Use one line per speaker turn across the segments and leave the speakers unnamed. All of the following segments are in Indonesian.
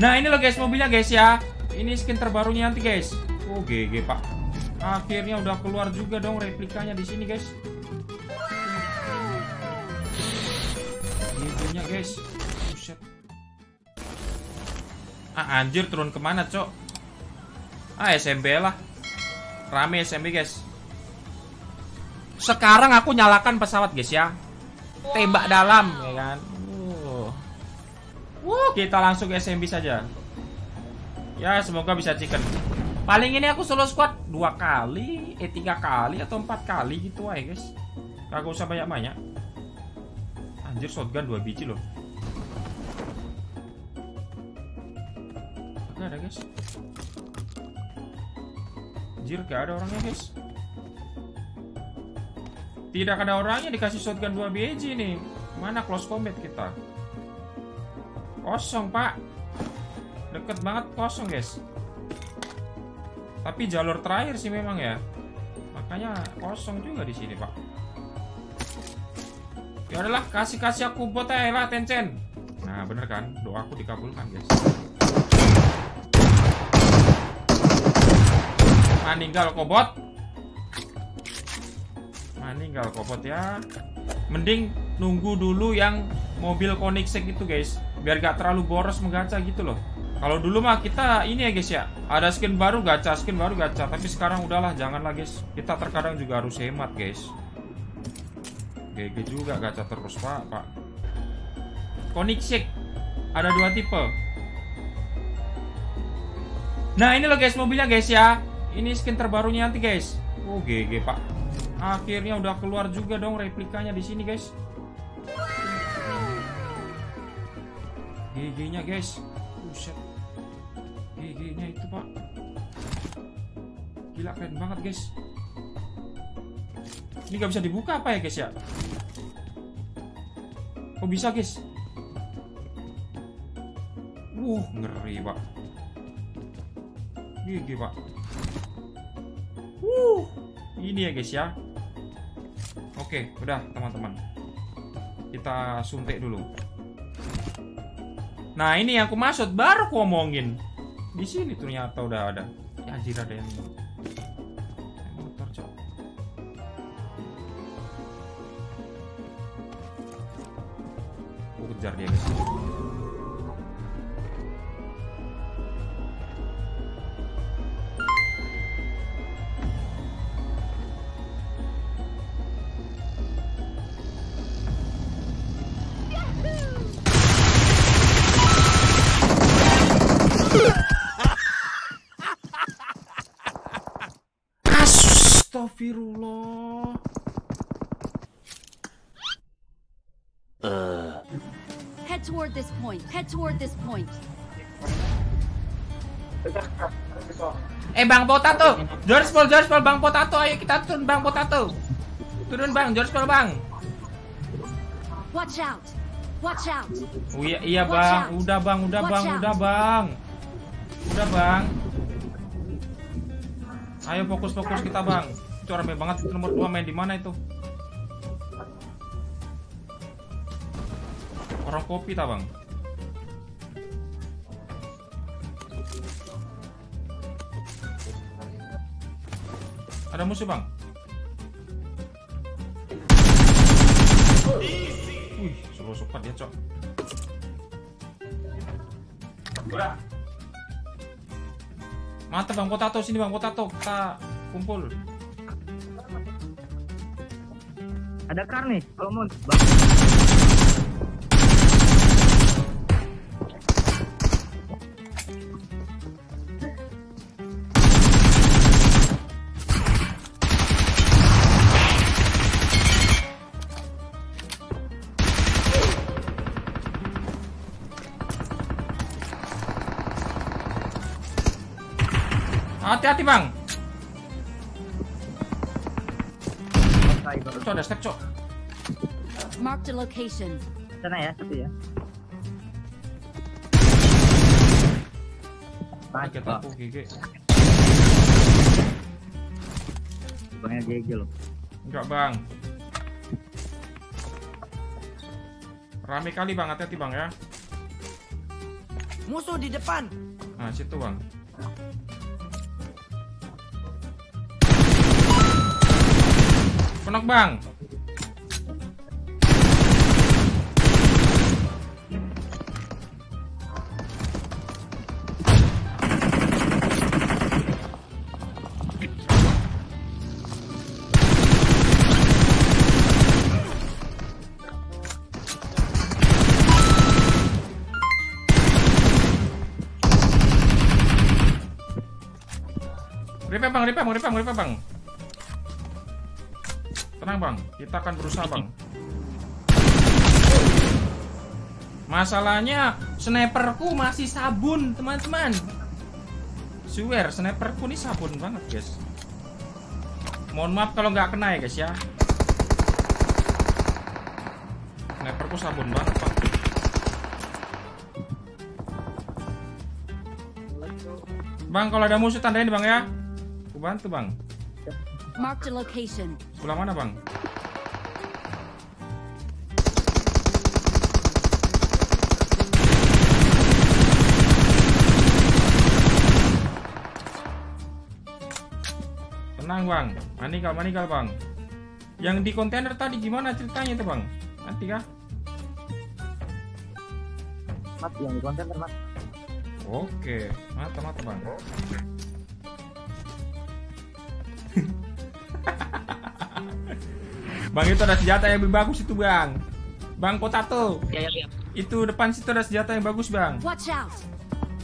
Nah ini loh guys mobilnya guys ya. Ini skin terbarunya nanti guys. Oh GG pak. Akhirnya udah keluar juga dong replikanya di sini guys. GG-nya guys. Buset. Ah anjir turun ke mana cok? Ah SMB lah. Rame SMB guys. Sekarang aku nyalakan pesawat guys ya. Tembak dalam ya kan. Wuh, kita langsung ke SMB saja. Ya semoga bisa chicken. Paling ini aku solo squad dua kali Eh tiga kali atau empat kali gitu aja guys. Kagak usah banyak-banyak. Anjir shotgun dua biji loh. Gak ada guys. Anjir gak ada orangnya guys. Tidak ada orangnya dikasih shotgun dua biji nih. Mana close combat kita Kosong pak. Deket banget kosong guys. Tapi jalur terakhir sih memang ya. Makanya kosong juga di sini pak. Ya udahlah kasih kasih aku bot aja lah Tencent. Nah bener kan? Doaku dikabulkan guys. Maninggal kobot. Maninggal kobot ya. Mending nunggu dulu yang mobil Koenigsegg itu guys Biar gak terlalu boros menggacha gitu loh. Kalau dulu mah kita ini ya guys ya. Ada skin baru gacha, skin baru gacha. Tapi sekarang udahlah janganlah guys. Kita terkadang juga harus hemat guys. GG juga gacha terus pak pak. Koenigsegg Ada dua tipe. Nah ini loh guys mobilnya guys ya. Ini skin terbarunya nanti guys. Oh GG pak. Akhirnya udah keluar juga dong replikanya di sini guys GG nya guys. Buset. GG-nya itu pak. Gila keren banget guys. Ini gak bisa dibuka apa ya guys ya? Kok bisa guys? Wuh ngeri pak. GG pak. Wuh Ini ya guys ya. Oke udah teman-teman. Kita suntik dulu Nah ini yang aku maksud baru aku ngomongin di sini ternyata udah ada. Ya anjir ada yang Astagfirullah.
Head toward this point. Head toward this point.
Eh Bang Potato, George Paul, George Paul, Bang Potato, ayo kita turun Bang Potato. Turun Bang, George Paul Bang.
Watch out. Watch out.
Oh iya, iya Bang, udah Bang, udah Bang, udah Bang. Udah Bang. Ayo fokus-fokus kita Bang. Itu rame banget nomor 2 main di mana itu? Orang kopi tak Bang? Ada musuh Bang? Wih, solo sopat dia, Cok. Mantap Bang Potato sini Bang Potato, kita kumpul.
Ada kar nih, kalau mau.
Hati-hati Bang. Cok ada step Cok.
Marked a location.
Sana ya, satu ya. Mantap.
aku GG.
Bangnya GG loh.
Enggak Bang. Rame kali Bang, hati-hati Bang ya.
Musuh di depan.
Nah, situ bang. Penok bang. Repair bang, repair bang, repair bang. Tenang bang, kita akan berusaha bang. Masalahnya sniperku masih sabun teman-teman. Swear sniperku ini sabun banget guys. Mohon maaf kalau nggak kena ya guys ya. Sniperku sabun banget pak. Bang kalau ada musuh tandain bang ya. Aku bantu bang.
Marked a location.
Sebelah mana bang? Tenang bang, manikal manikal bang. Yang di kontainer tadi gimana ceritanya itu bang? Nanti kah?
Mat yang di kontainer mat.
Oke, mata mata bang. Bang itu ada senjata yang lebih bagus itu bang. Bang Potato,
Ya ya ya.
itu depan situ ada senjata yang bagus bang.
Watch out.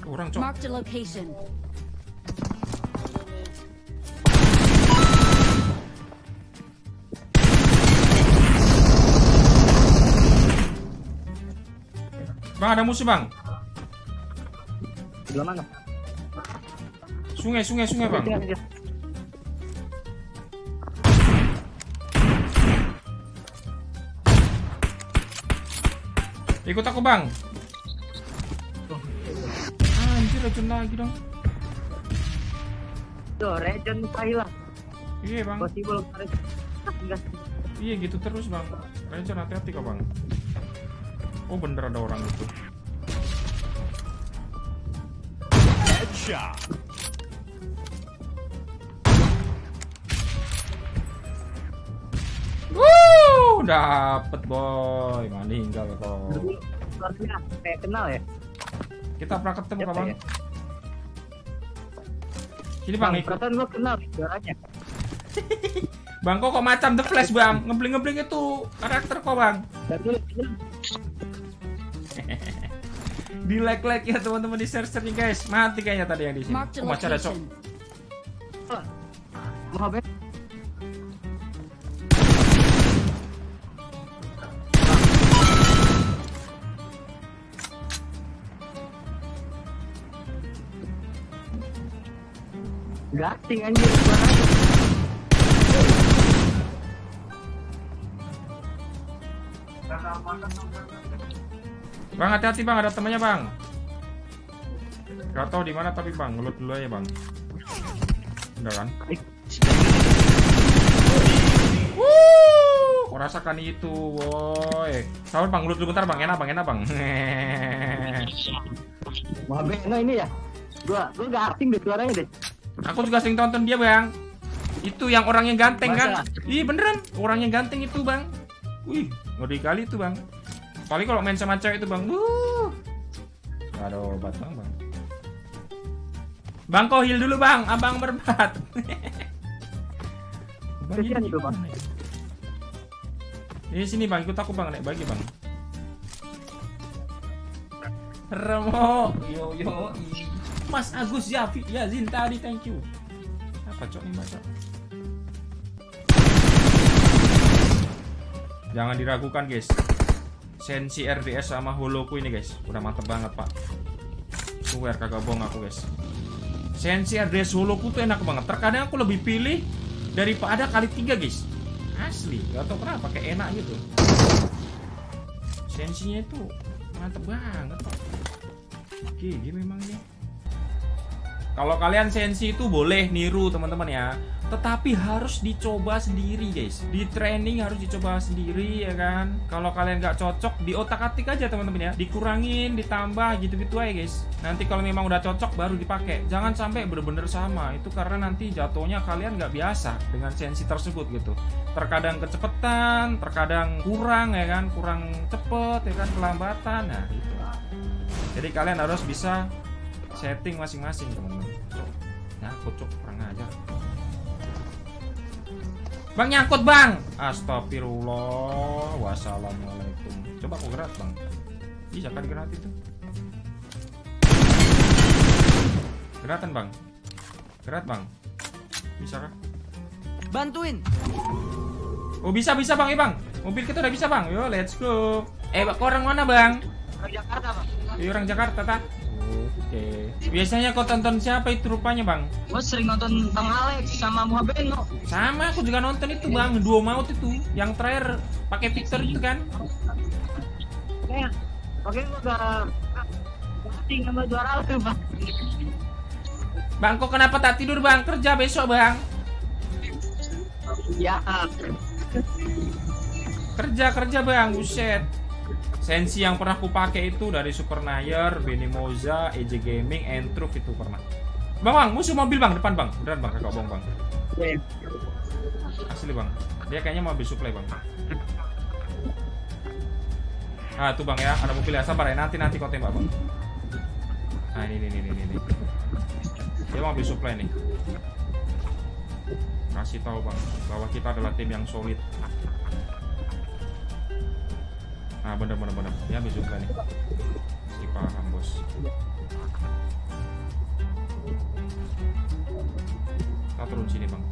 Orang cok.
Marked a location.
Bang ada musuh bang.
Sebelah mana?
Sungai sungai sungai bang. Ikut aku bang. Anjir racun lagi dong.
Tuh, regen Thailand.
Iya bang.
Possible.
Iya gitu terus bang. Ranger hati-hati kok bang. Oh bener ada orang itu.
Headshot.
Dapet boy. Meninggal kok.
Keluarnya kayak kenal ya.
Kita pernah ketemu bang.
ya?
Sini bang ikut.
gua kenal suaranya.
Bang kok kok macam The Flash bang. Ngebling ngebling itu karakter kok bang. Di like like ya teman-teman di share share nih guys. Mati kayaknya tadi yang di sini. Oh masih ada.
Mohamed Gating anjir suaranya.
Bang hati-hati bang ada temannya bang. Gak tau di mana tapi bang ngelut dulu aja bang. Udah kan? Wuh, rasakan itu, boy. Sabar bang, ngelut dulu bentar bang, enak bang, enak bang.
Mohamed no ini ya. Gua gua gak asing deh suaranya deh.
Aku juga sering tonton dia bang. Itu yang orangnya ganteng kan? Ih beneran, orangnya ganteng itu bang. Wih, ngeri kali itu bang. Paling kalau main sama cewek itu bang, wuh. Gak ada obat bang bang. Bang kau heal dulu bang, abang berbat. Bang,
Kesian
ini
itu, Bang.
ya? Ini sini bang, ikut aku bang, naik bagi bang. Remo, yo yo. Mas Agus Yafi, ya Zin tadi, thank you. Apa cok nih mas? Jangan diragukan guys. Sensi RDS sama Holoku ini guys, udah mantep banget pak. Swear kagak bohong aku guys. Sensi RDS Holoku tuh enak banget. Terkadang aku lebih pilih daripada kali tiga guys. Asli, gak tau kenapa kayak enak gitu. Sensinya itu mantep banget pak. GG memang ini. Kalau kalian sensi itu boleh niru teman-teman ya. Tetapi harus dicoba sendiri guys. Di training harus dicoba sendiri ya kan. Kalau kalian nggak cocok di otak atik aja teman-teman ya. Dikurangin, ditambah gitu-gitu aja guys. Nanti kalau memang udah cocok baru dipakai. Jangan sampai bener-bener sama. Itu karena nanti jatuhnya kalian nggak biasa dengan sensi tersebut gitu. Terkadang kecepatan, terkadang kurang ya kan, kurang cepet ya kan, kelambatan. Nah gitu. Jadi kalian harus bisa setting masing-masing teman-teman. Cok, nyangkut cok, kurang ajar. Bang nyangkut bang. Astagfirullah. Wassalamualaikum. Coba aku gerak bang. Bisa kan gerak itu? Geratan bang. Gerak bang. Bisa kan?
Bantuin.
Oh bisa bisa bang, ya bang. Mobil kita udah bisa bang. Yo let's go. Eh kau orang mana bang?
Orang Jakarta bang.
Iya orang Jakarta tak? Oke. Biasanya kau tonton siapa itu rupanya bang?
Gue sering nonton Bang Alex sama Muhammad Beno.
Sama aku juga nonton itu bang, Duo Maut itu. Yang terakhir pakai Victor itu kan?
Oke, oke gue udah sama juara lu bang.
Bang kok kenapa tak tidur bang? Kerja besok bang.
Ya.
Kerja kerja bang, buset. Sensi yang pernah aku pakai itu dari Super Nayer, Benny Moza, EJ Gaming, Entruff itu pernah. Bang bang, musuh mobil bang depan bang. Beneran bang, kakak bohong bang. Asli bang. Dia kayaknya mau habis supply bang. Nah tuh bang ya, ada mobil ya. Sabar ya, nanti nanti kau tembak bang. Nah ini ini ini ini. ini. Dia mau habis supply nih. Kasih tahu bang, bahwa kita adalah tim yang solid. Nah bener bener bener. Habis supply nih. Si paham bos. Kita turun sini bang.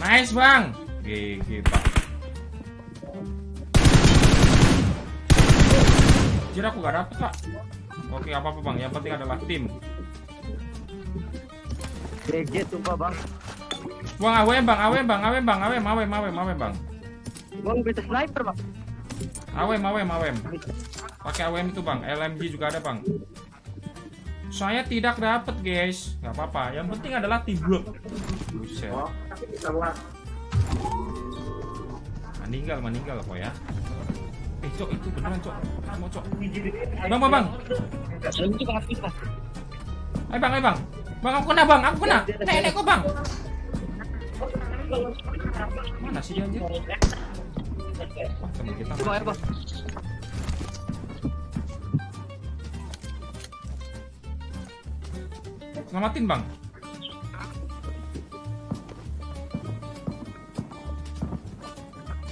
Nice bang. GG pak. Kira aku gak dapet pak. Oke apa apa bang. Yang penting adalah tim.
GG sumpah bang.
Bang awem bang, awem bang, awem bang, awem, awem, awem, awem bang.
Bang bisa sniper bang.
Awem, awem, awem. Pakai awem itu bang. LMG juga ada bang. Saya tidak dapat guys. Gak apa-apa. Yang penting adalah teamwork. Buset. Meninggal, meninggal kok ya. Eh cok itu beneran cok. Mau cok. Bang, bang, bang.
Itu bang aktif bang.
Eh bang, eh bang. Bang aku kena bang, aku kena. Nenek kok bang. Mana sih dia anjir? Wah teman kita.
Coba ya bang.
Selamatin bang.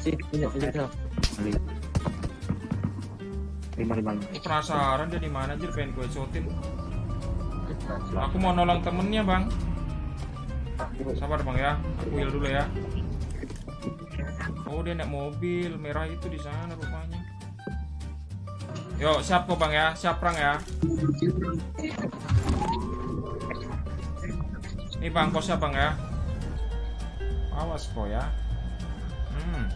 Sih, ini ini Lima lima.
Aku penasaran dia di mana anjir pengen gue shotin. Aku mau nolong temennya bang. Sabar bang ya, aku heal dulu ya. Oh dia naik mobil merah itu di sana rupanya. Yo siap kok bang ya, siap perang ya. Ini bang kosnya bang ya. Awas kok ya. Hmm.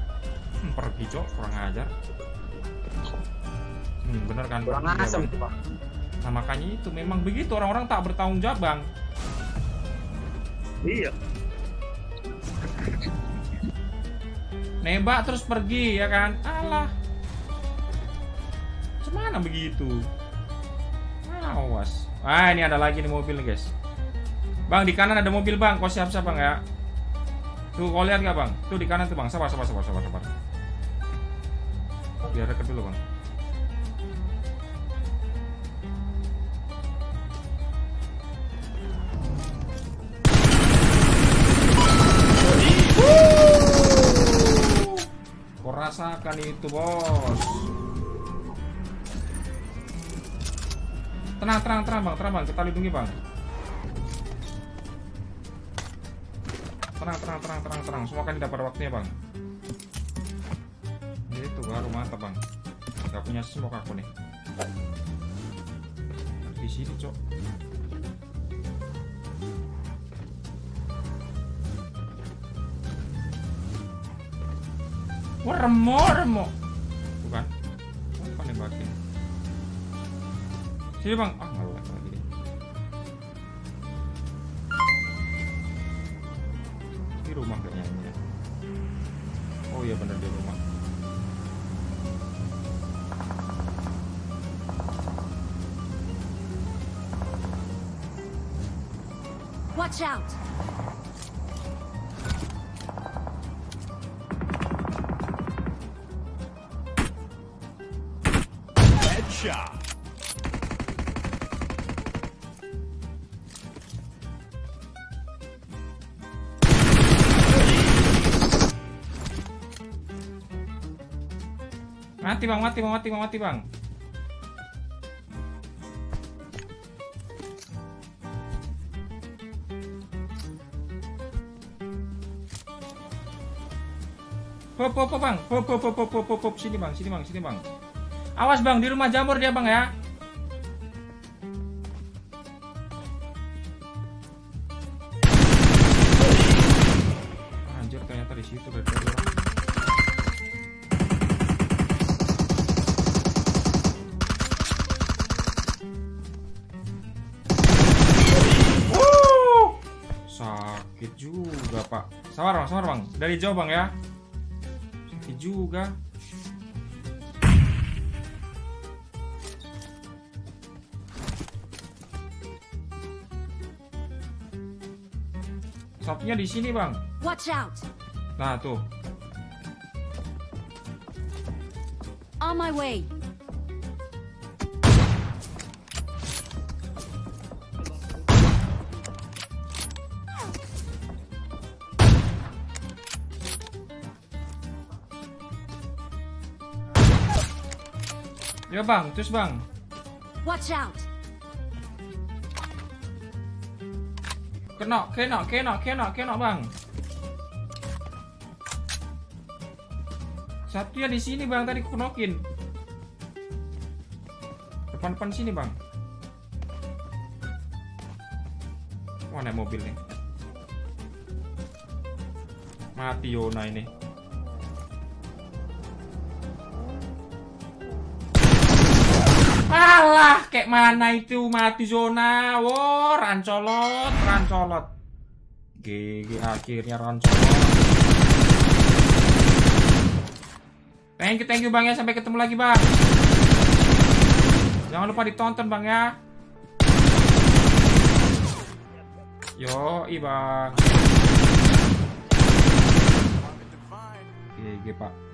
Hmm, pergi cok, kurang ajar. Hmm, bener kan?
Kurang
Iya,
asem
Bang.
itu bang.
Nah makanya itu memang begitu orang-orang tak bertanggung jawab bang.
Iya.
Nembak terus pergi ya kan? Alah. Cemana begitu? Awas. Ah ini ada lagi nih mobil nih guys. Bang di kanan ada mobil bang. Kau siap-siap bang ya? Tuh kau lihat nggak bang? Tuh di kanan tuh bang. Sabar sabar sabar sabar sabar. Biar deket dulu bang. Rasakan itu bos. Tenang, tenang, tenang bang, tenang bang, kita lindungi bang. Tenang, tenang, tenang, tenang, tenang. Semua kan tidak pada waktunya bang. Itu baru mantap bang. Gak punya smoke aku nih. Di sini cok. Wah remo remo. Bukan. Apa nembakin? Sini bang. Ah ngelek lagi deh. Di rumah kayaknya ini ya. Oh iya bener di rumah.
Watch out!
Mati bang, mati bang, mati bang, mati bang. Hop, hop, bang. Hop, hop, hop, hop, hop, hop. Sini bang, sini bang, sini bang. Awas bang, di rumah jamur dia bang ya. Anjir, ternyata di situ dari Sakit juga pak. Sabar bang, sabar bang. Dari jauh bang ya. Sakit juga. Satunya di sini bang.
Watch out!
Nah tuh.
On my way!
Ya bang, terus bang.
Watch out!
Kena, kena, kena, kena, kena bang. Satunya di sini bang, tadi kunokin. Depan-depan sini bang. Wah naik mobil nih. Mati Yona ini Alah, kayak mana itu mati zona. Wow, rancolot, rancolot. GG akhirnya rancolot. Thank you, thank you Bang ya. Sampai ketemu lagi, Bang. Jangan lupa ditonton, Bang ya. Yo, Bang. GG, Pak.